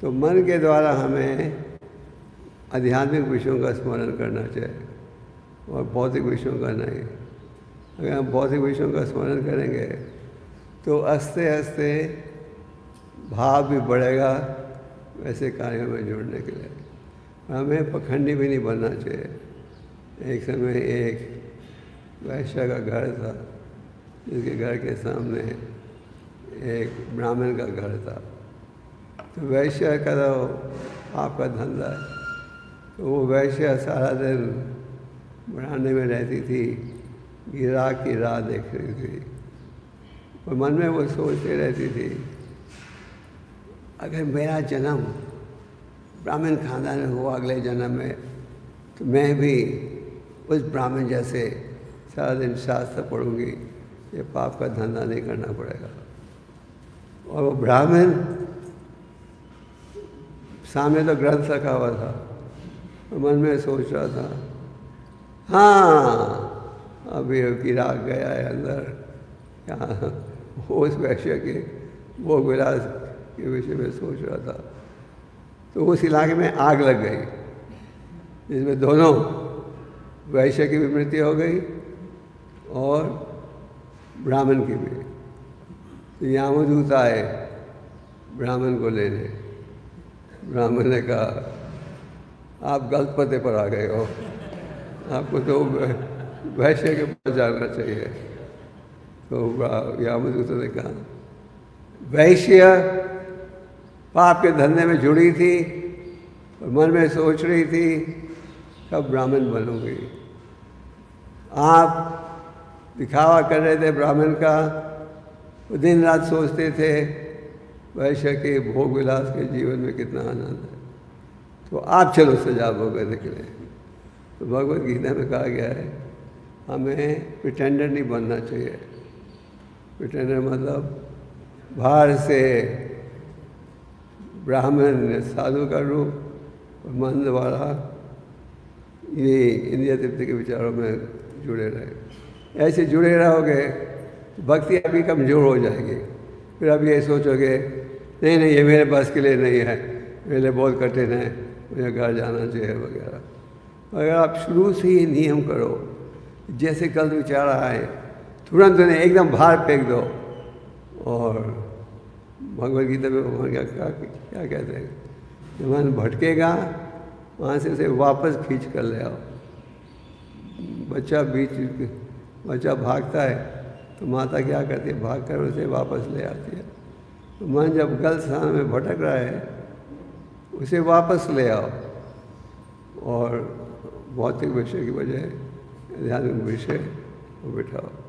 तो मन के द्वारा हमें आध्यात्मिक विषयों का स्मरण करना चाहिए और भौतिक विषयों का नहीं। अगर हम भौतिक विषयों का स्मरण करेंगे तो हँसते हँसते भाव भी बढ़ेगा वैसे कार्यों में जुड़ने के लिए। हमें पखंडी भी नहीं बनना चाहिए। एक समय एक वैश्य का घर था, जिसके घर के सामने एक ब्राह्मण का घर था। तो वैश्य करो तो आपका धंधा तो वो वैश्य सारा दिन बनाने में रहती थी, गिरा की राह देख रही थी। और मन में वो सोचती रहती थी, अगर मेरा जन्म ब्राह्मण खानदान में हुआ अगले जन्म में तो मैं भी उस ब्राह्मण जैसे सारा दिन शास्त्र पढ़ूँगी, ये पाप का धंधा नहीं करना पड़ेगा। और वो ब्राह्मण सामने तो ग्रंथ रखा हुआ था। मन में सोच रहा था हाँ अभी किराक गया है अंदर। क्या उस वैश्य के वो विलास के विषय में सोच रहा था। तो उस इलाके में आग लग गई, जिसमें दोनों वैश्य की भी मृत्यु हो गई और ब्राह्मण की भी। तो यामदूत आए ब्राह्मण को लेने। ब्राह्मण ने कहा, आप गलत पते पर आ गए हो। आपको तो वैश्य के पास जाना चाहिए। तो यामदूत ने कहा, वैश्य पाप के धंधे में जुड़ी थी, और मन में सोच रही थी, कब ब्राह्मण बनूँगी। आप दिखावा कर रहे थे ब्राह्मण का दिन रात सोचते थे वैश्य के भोग विलास के जीवन में कितना आनंद है। तो आप चलो सजा भोगने के लिए। तो भगवत गीता में कहा गया है, हमें प्रिटेंडर नहीं बनना चाहिए। प्रिटेंडर मतलब बाहर से ब्राह्मण, साधु का रूप और मन वाला, ये इंदिया तृप्ति के विचारों में जुड़े रहे। ऐसे जुड़े रहोगे, भक्ति अभी कमज़ोर हो जाएगी। फिर अब ये सोचोगे नहीं नहीं, ये मेरे बस के लिए नहीं है। मेरे बहुत कठिन है मुझे घर जाना चाहिए वगैरह। अगर आप शुरू से ही नियम करो, जैसे कल विचार आए, तुरंत उन्हें एकदम बाहर फेंक दो और भगवद गीता में भगवान क्या क्या क्या कहते हैं? जब मन भटकेगा, वहाँ से उसे वापस खींच कर ले आओ। बच्चा बीच, बच्चा भागता है तो माता क्या करती है? भाग कर उसे वापस ले आती है। मन जब गलत स्थान में भटक रहा है, उसे वापस ले आओ। और भौतिक विषय की बजाय आध्यात्मिक विषय को बिठाओ।